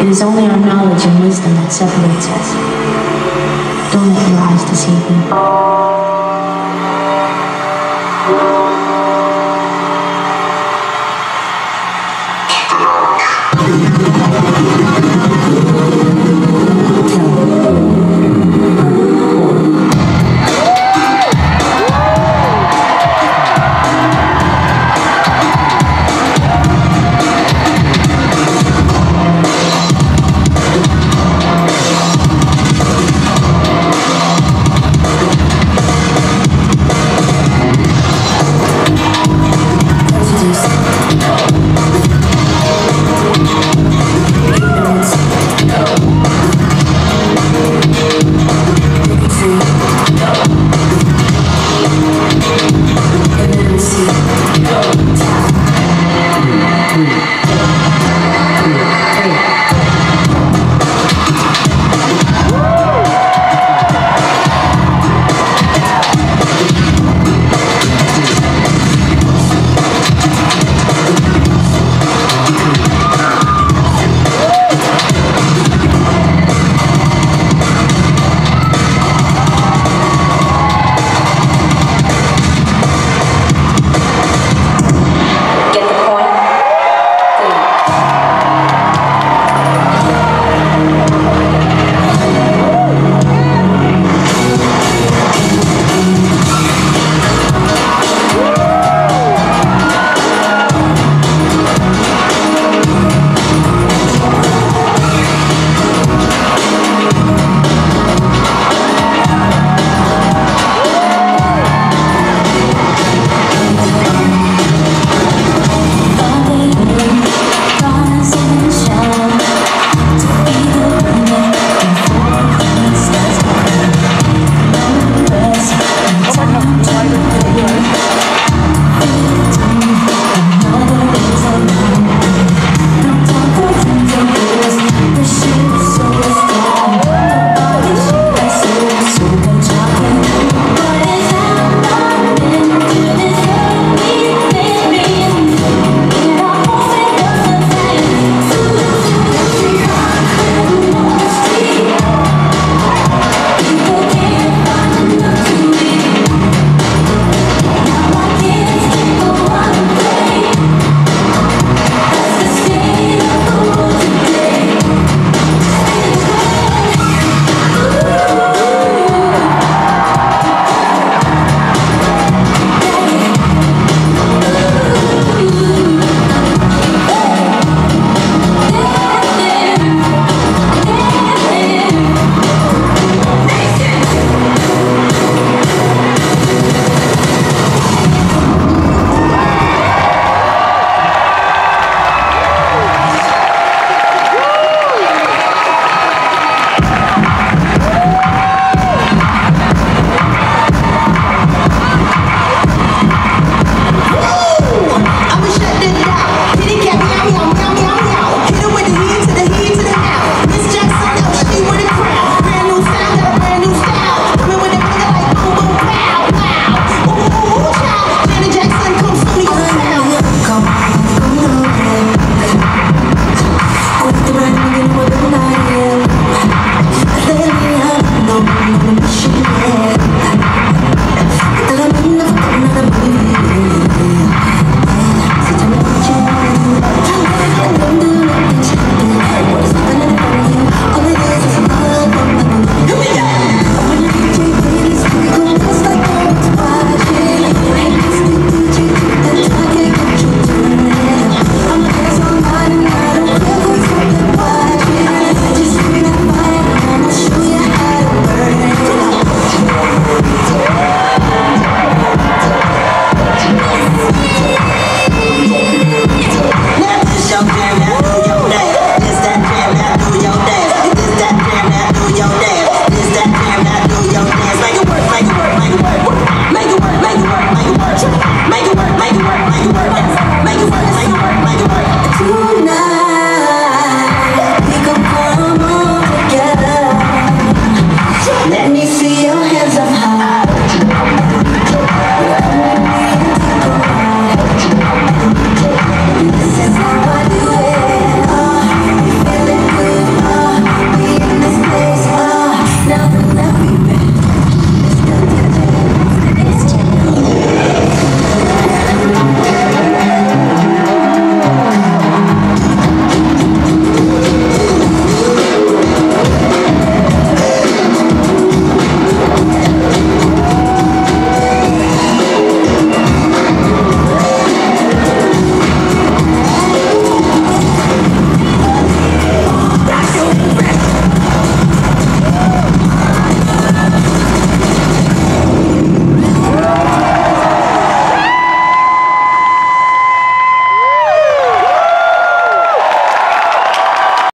it is only our knowledge and wisdom that separates us. Don't let your eyes deceive you.